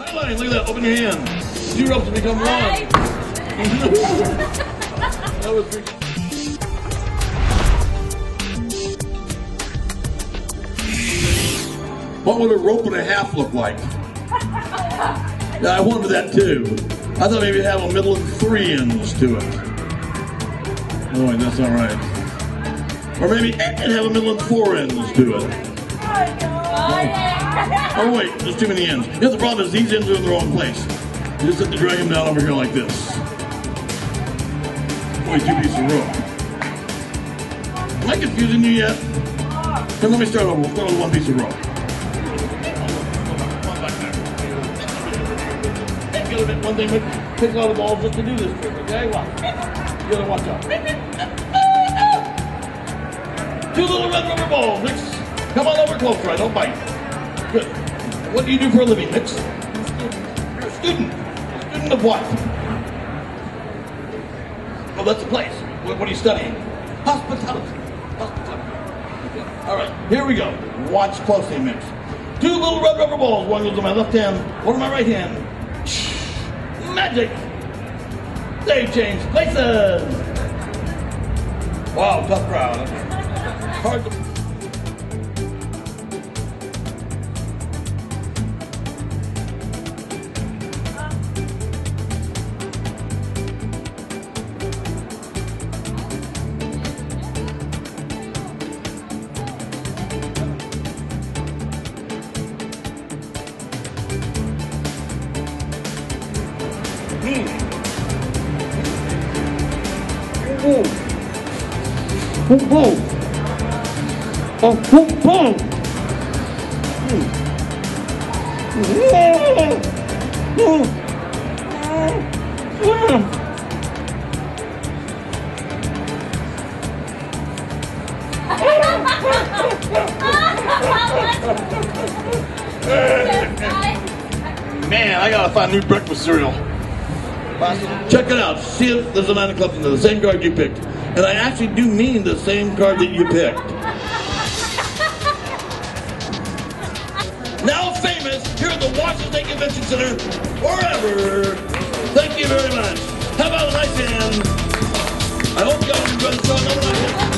Highline, look at that. Open your hand. Two ropes to become one. that was pretty What would a rope and a half look like? Yeah, I wondered that too. I thought maybe it'd have a middle of three ends to it. Oh, wait, that's all right. Or maybe it'd have a middle of four ends to it. Oh wait, there's too many ends. Yeah, the problem is these ends are in the wrong place. You just have to drag them down over here like this. Boy, two pieces of rope. Am I confusing you yet? Then let me start over. We'll start with one piece of rope. One thing, pick a lot of balls just to do this trick, okay? Watch. You gotta watch out. Two little red rubber balls, Come on over close, right? Don't bite. Good. What do you do for a living, Mix? You're a student. A student of what? Oh, that's the place. What, what are you studying? Hospitality. Hospitality. All right, here we go. Watch closely, Mix. Two little red rubber balls. One goes on my left hand, one on my right hand. Magic. They've changed places. Wow, tough crowd. Hard to... Boom, boom. Oh, boom, boom. Man, I gotta find new breakfast cereal. Check it out. See if there's a in there, the same card you picked. And I actually do mean the same card that you picked. now famous here at the Washington Convention Center forever. Thank you very much. Have a nice end. I hope you all enjoy the show.